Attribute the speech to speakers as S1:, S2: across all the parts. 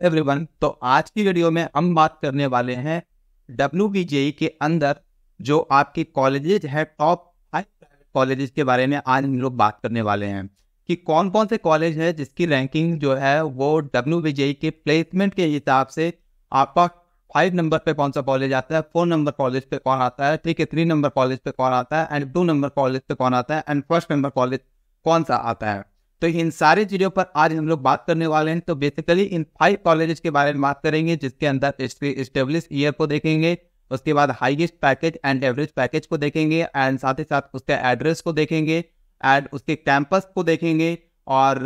S1: Everyone तो आज की वीडियो में हम बात करने वाले हैं डब्ल्यू के अंदर, जो आपके कॉलेजेज है टॉप फाइव प्राइवेट कॉलेजेस के बारे में आज हम लोग बात करने वाले हैं कि कौन कौन से कॉलेज है जिसकी रैंकिंग जो है वो डब्ल्यू के प्लेसमेंट के हिसाब से आपका फाइव नंबर पे कौन सा कॉलेज आता है फोर नंबर कॉलेज पे कौन आता है, ठीक है थ्री नंबर कॉलेज पे कौन आता है एंड टू नंबर कॉलेज पे कौन आता है एंड फ़र्स्ट नंबर कॉलेज कौन सा आता है। तो इन सारी चीज़ों पर आज हम लोग बात करने वाले हैं। तो बेसिकली इन फाइव कॉलेजेस के बारे में बात करेंगे जिसके अंदर स्टेब्लिश ईयर को देखेंगे उसके बाद highest package and average package को देखेंगे एंड साथ ही साथ उसके एड्रेस को देखेंगे एंड उसके कैंपस को देखेंगे और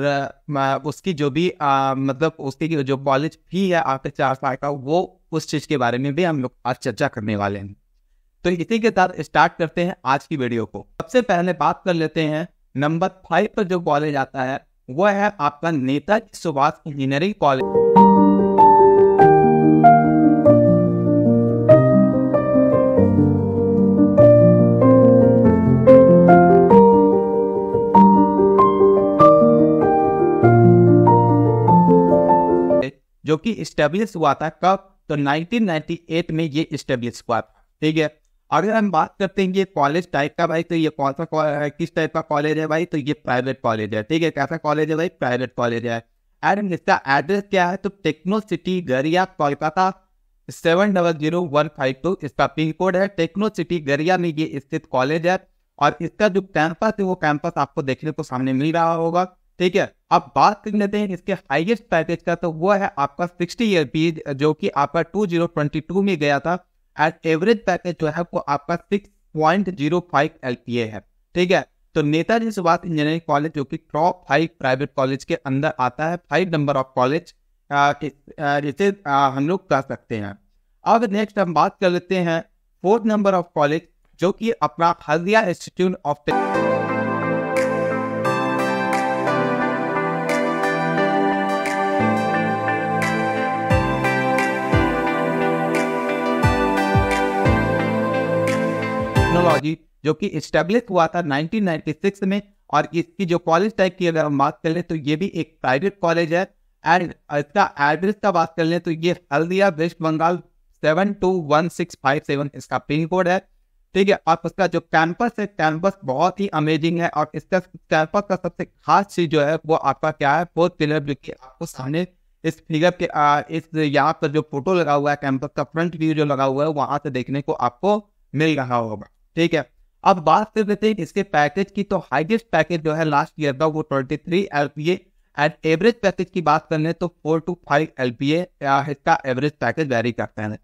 S1: उसकी जो भी आ, मतलब उसकी जो कॉलेज फ़ी है आपके चार साल का वो उस चीज़ के बारे में भी हम लोग आज चर्चा करने वाले हैं। तो इसी के साथ स्टार्ट करते हैं आज की वीडियो को। सबसे पहले बात कर लेते हैं नंबर फाइव पर जो कॉलेज आता है वो है आपका नेताजी सुभाष इंजीनियरिंग कॉलेज। जो कि स्टेब्लिश हुआ था कब? तो 1998 में ये स्टेब्लिश हुआ था। ठीक है? अगर हम बात करते हैं ये कॉलेज टाइप का भाई तो ये कौन सा किस टाइप का कॉलेज है भाई? तो ये प्राइवेट कॉलेज है, ठीक है? कैसा कॉलेज है भाई? प्राइवेट कॉलेज है। एंड इसका एड्रेस क्या है? तो Techno City Garia, Kolkata seven double zero one five two इसका पिन कोड है। टेक्नो सिटी गरिया में ये स्थित कॉलेज है। और इसका जो कैंपस है, वो कैंपस आपको देखने को सामने मिल रहा होगा, ठीक है? अब बात कर लेते हैं इसके हाईएस्ट पैकेज का तो वो है आपका सिक्सटी ईयर पी जो कि आपका टू ज़ीरो ट्वेंटी टू में गया था। एट एवरेज पैकेज जो है, आपका six point zero five L P A है। ठीक है? तो नेताजी सुभाष इंजीनियरिंग कॉलेज जो कि टॉप फाइव प्राइवेट कॉलेज के अंदर आता है फाइव नंबर ऑफ़ कॉलेज जिसे हम लोग कर सकते हैं। अब नेक्स्ट हम बात कर लेते हैं फोर्थ नंबर ऑफ़ कॉलेज जो कि अपना हल्दिया इंस्टीट्यूट ऑफ़ टेक्नोलॉजी जो कि स्टेब्लिश हुआ था 1996 में और इसकी जो कॉलेज टाइप की अगर हम बात कर ले तो ये भी एक प्राइवेट कॉलेज है एंड इसका एड्रेस का बात कर ले तो ये Haldia west Bengal seven two one six five seven इसका पिन कोड है। ठीक है और उसका जो कैंपस है कैंपस बहुत ही अमेजिंग है और इसका कैंपस का सबसे खास चीज़ जो है वो आपका क्या है फोर्थ पिलर जो कि आपको सामने इस फिगर के आ, इस यहाँ पर जो फ़ोटो लगा हुआ है कैंपस का फ्रंट व्यू जो लगा हुआ है वहाँ से देखने को आपको मिल रहा होगा। ठीक है। अब बात कर लेते हैं इसके पैकेज की तो हाईएस्ट पैकेज जो है लास्ट ईयर का वो twenty three L P and average package की बात करें तो four two five L P इसका एवरेज पैकेज वेरी करता है।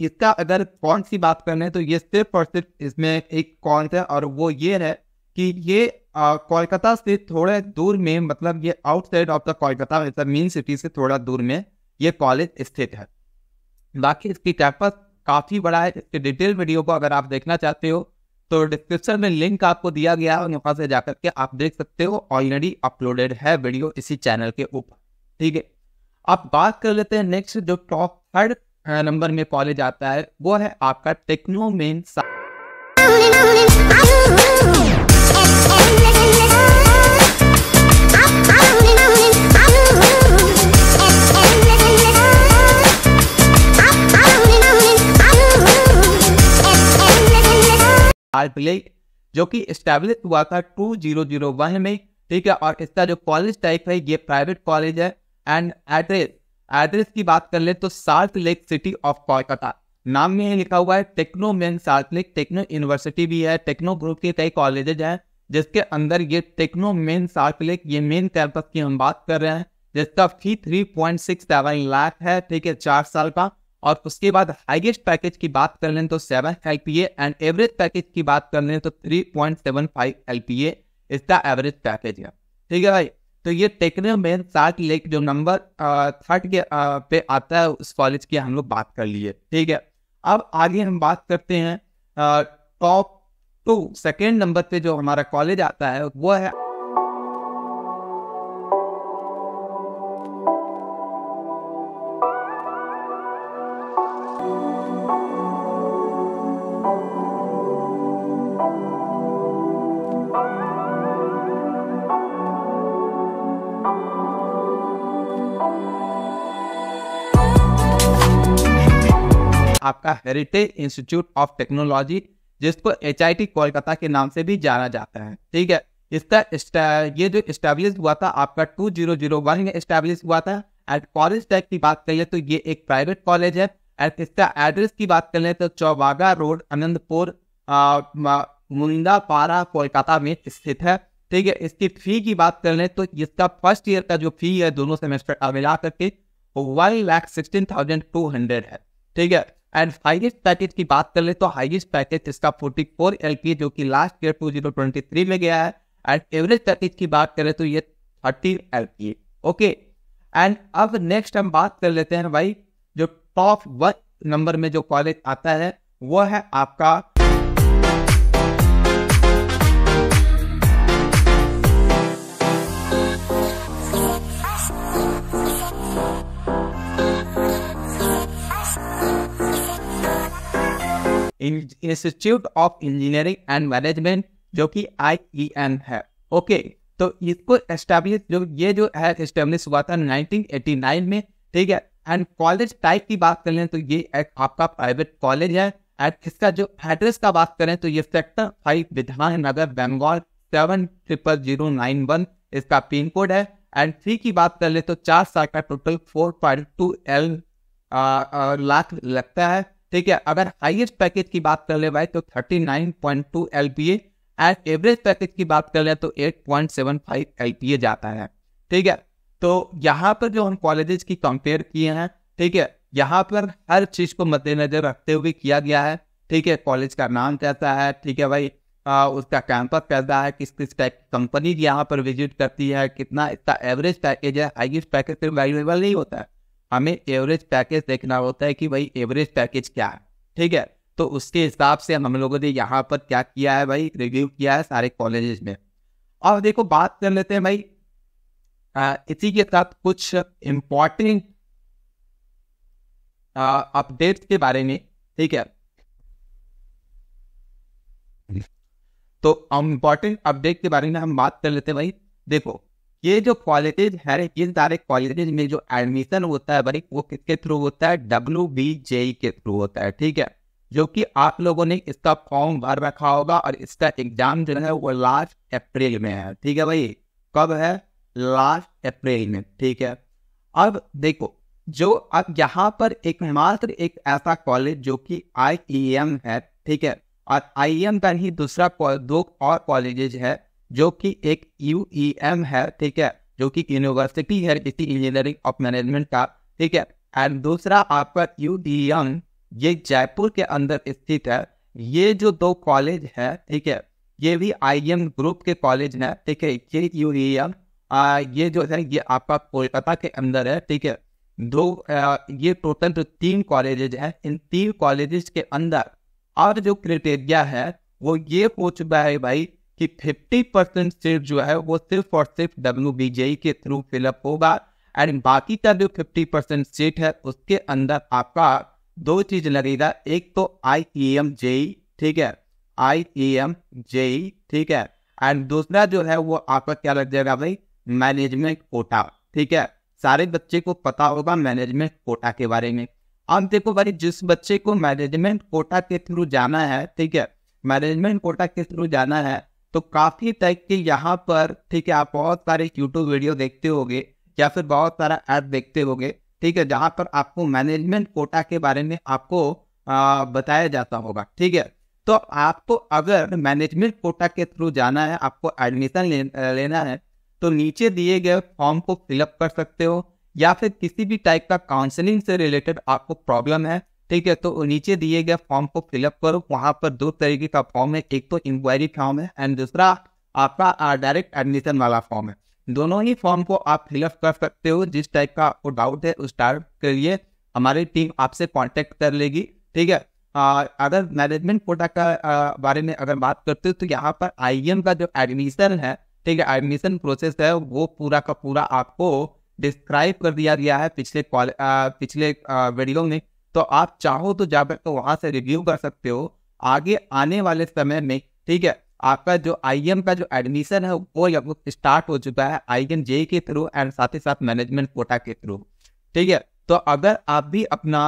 S1: इसका अगर कौन सी बात करें तो ये सिर्फ़ और सिर्फ़ इसमें एक कौन है और वो ये है कि ये कोलकाता से थोड़े दूर में मतलब ये outside of the Kolkata main city से थोड़ा दूर में ये कॉलेज स्थित है। बाकी इसकी कैंपस काफ़ी बड़ा है, इसके डिटेल वीडियो को अगर आप देखना चाहते हो तो डिस्क्रिप्शन में लिंक आपको दिया गया है वहाँ से जाकर के आप देख सकते हो ऑलरेडी अपलोडेड है वीडियो इसी चैनल के ऊपर। ठीक है? अब बात कर लेते हैं नेक्स्ट जो टॉप थर्ड नंबर में कॉलेज आता है, वो है आपका टेक्नो मेन आर्टिलेट जो कि स्टैब्लिश हुआ था 2001 में, ठीक है, और इसका जो कॉलेज टाइप है, ये प्राइवेट कॉलेज है एंड एड्रेस एड्रेस की बात कर ले तो Salt Lake City of Kolkata नाम में लिखा हुआ है Techno main Salt Lake Techno university भी है टेक्नो ग्रुप के कई कॉलेजेज हैं, जिसके अंदर ये टेक्नो मेन साल्ट लेक ये मेन कैंपस की हम बात कर रहे हैं, जिसका fee three point six seven lakh है, ठीक है, चार साल का। और उसके बाद हाईएस्ट पैकेज की बात कर लें तो seven L P and average package की बात कर लें तो three point seven five L P इसका एवरेज पैकेज है ठीक है भाई? तो ये टेक्नो में साठ लेक जो नंबर थर्ड के आ, पे आता है उस कॉलेज की हम लोग बात कर लिए। ठीक है? अब आगे हम बात करते हैं टॉप टू सेकेंड नंबर पे जो हमारा कॉलेज आता है वो है आपका हेरिटेज इंस्टीट्यूट ऑफ़ टेक्नोलॉजी जिसको एचआईटी कोलकाता के नाम से भी जाना जाता है। ठीक है? इसका ये जो स्टैब्लिश हुआ था, आपका 2001 में स्टैब्लिश हुआ था। एंड कॉलेज टाइप की बात करें तो ये एक प्राइवेट कॉलेज है। एंड इसका एड्रेस की बात करें तो चौबागा रोड अनंतपुर मुंदा पारा कोलकाता में स्थित है। ठीक है? इसकी फ़ी की बात कर लें तो इसका फ़र्स्ट ईयर का जो फ़ी है, दोनों सेमेस्टर मिला करके one lakh sixteen thousand two hundred है। ठीक है? एंड हाइएस्ट पैकेज की बात कर ले तो हाइएस्ट पैकेज इसका 44 एलपी जो कि लास्ट ईयर 2023 में गया है। एंड एवरेज पैकेज की बात करें तो ये 30 एलपी ओके एंड अब नेक्स्ट हम बात कर लेते हैं भाई, जो टॉप वन नंबर में जो कॉलेज आता है, वो है आपका institute of engineering and management जो कि आई एन है। ओके तो इसको एस्टेब्लिश जो, ये जो है एस्टेब्लिश हुआ था 1989 में, ठीक है? एंड कॉलेज टाइप की बात करें तो ये एक आपका प्राइवेट कॉलेज है। एंड इसका जो एड्रेस का बात करें तो ये sector five Bidhan Nagar Bengal seven triple zero nine one इसका पिन कोड है। एंड फ़ी की बात कर ले तो चार साल का total four point two L lakh लगता है। ठीक है अगर हाईएस्ट पैकेज की बात कर ले भाई तो 39.2 एलपीए एंड एवरेज पैकेज की बात कर ले तो 8.75 एलपीए जाता है ठीक है। तो यहाँ पर जो हम कॉलेजेस की कंपेयर किए हैं ठीक है यहाँ पर हर चीज़ को मद्देनजर रखते हुए किया गया है ठीक है। कॉलेज का नाम कैसा है ठीक है भाई आ, उसका कैंपस कैसा है किस किस टाइप की कंपनी यहाँ पर विज़िट करती है कितना इसका एवरेज पैकेज है हाईएस्ट पैकेज सिर्फ़ अवेलेबल नहीं होता है। हमें एवरेज पैकेज देखना होता है कि भाई एवरेज पैकेज क्या है, ठीक है? तो उसके हिसाब से हम लोगों ने यहाँ पर क्या किया है भाई? रिव्यू किया है सारे कॉलेजेस में। और देखो बात कर लेते हैं भाई इसी के साथ कुछ इम्पोर्टेंट अपडेट्स के बारे में, ठीक है? तो इम्पोर्टेंट अपडेट के बारे में हम बात कर लेते हैं भाई। देखो ये जो कॉलेजेज है ये सारे कॉलेजेज में जो एडमिशन होता है, भाई, वो किसके थ्रू होता है? डब्ल्यू बी जे के थ्रू होता है, ठीक है? जो कि आप लोगों ने इसका फॉर्म भर रखा होगा और इसका एग्ज़ाम जो है वो लास्ट अप्रैल में है, ठीक है भाई? कब है? लास्ट अप्रैल में, ठीक है? अब देखो, जो अब यहाँ पर एक मात्र एक ऐसा कॉलेज जो कि आई ई एम है, ठीक है? और आई एम का ही दूसरा दो और कॉलेजेज है जो कि एक यू e है ठीक है? जो कि यूनिवर्सिटी है इसी इंजीनियरिंग ऑफ़ मैनेजमेंट का ठीक है? एंड दूसरा आपका यू e ये जयपुर के अंदर स्थित है। ये जो दो कॉलेज है ठीक है? ये भी आई एम ग्रुप के कॉलेज है ठीक है? ये यू e ये जो है ये आपका कोलकाता के अंदर है ठीक है? दो आ, ये टोटल जो तीन कॉलेजेज हैं इन तीन कॉलेजेस के अंदर और जो क्रिटेरिया है वो ये हो चुका है भाई कि 50 परसेंट सीट जो है वो सिर्फ़ और सिर्फ़ डब्ल्यू के थ्रू फिलअप होगा। एंड बाकी का जो 50 परसेंट सीट है, उसके अंदर आपका दो चीज़ लगेगा। एक तो आई ई एम जे ठीक है? आई ई एम जे ठीक है? एंड दूसरा जो है वो आपका क्या लग जाएगा भाई? मैनेजमेंट कोटा ठीक है? सारे बच्चे को पता होगा मैनेजमेंट कोटा के बारे में। अब देखो भाई, जिस बच्चे को मैनेजमेंट कोटा के थ्रू जाना है, ठीक है? मैनेजमेंट कोटा के थ्रू जाना है तो काफ़ी टाइप के यहाँ पर ठीक है आप बहुत सारे यूट्यूब वीडियो देखते होगे या फिर बहुत सारा ऐप देखते होगे ठीक है जहाँ पर आपको मैनेजमेंट कोटा के बारे में आपको आ, बताया जाता होगा ठीक है। तो आपको अगर मैनेजमेंट कोटा के थ्रू जाना है आपको एडमिशन ले, लेना है तो नीचे दिए गए फॉर्म को फिलअप कर सकते हो या फिर किसी भी टाइप का काउंसलिंग से रिलेटेड आपको प्रॉब्लम है ठीक है तो नीचे दिए गए फॉर्म को फिलअप करो। वहाँ पर दो तरीके का फॉर्म है। एक तो इंक्वायरी फॉर्म है एंड दूसरा आपका डायरेक्ट एडमिशन वाला फॉर्म है। दोनों ही फॉर्म को आप फिलअप कर सकते हो। जिस टाइप का आपको डाउट है उस टाइप के लिए हमारी टीम आपसे कॉन्टेक्ट कर लेगी। ठीक है अगर मैनेजमेंट कोटा का बारे में अगर बात करते हो तो यहाँ पर आई का जो एडमिशन है ठीक है एडमिशन प्रोसेस है वो पूरा का पूरा आपको डिस्क्राइब कर दिया गया है पिछले आ, पिछले वीडियो में। तो आप चाहो तो जाकर तो वहाँ से रिव्यू कर सकते हो। आगे आने वाले समय में, ठीक है, आपका जो आई का जो एडमिशन है, वो स्टार्ट हो चुका है आई एम जे के थ्रू एंड साथ ही साथ मैनेजमेंट कोटा के थ्रू ठीक है तो अगर आप भी अपना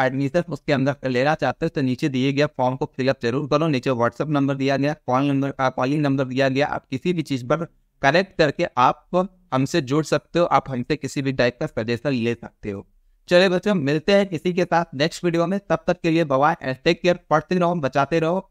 S1: एडमिशन उसके अंदर लेना चाहते हो तो नीचे दिए गया फॉर्म को फिलअप ज़रूर करो। नीचे व्हाट्सअप नंबर दिया गया कॉल नंबर कॉलिंग नंबर दिया गया। आप किसी भी चीज़ पर कनेक्ट करके आप हमसे जुड़ सकते हो, आप हमसे किसी भी टाइप का सजेशन ले सकते हो। चले बच्चों, मिलते हैं किसी के साथ नेक्स्ट वीडियो में। तब तक के लिए बवाए टेक केयर पढ़ते रहो, बचाते रहो।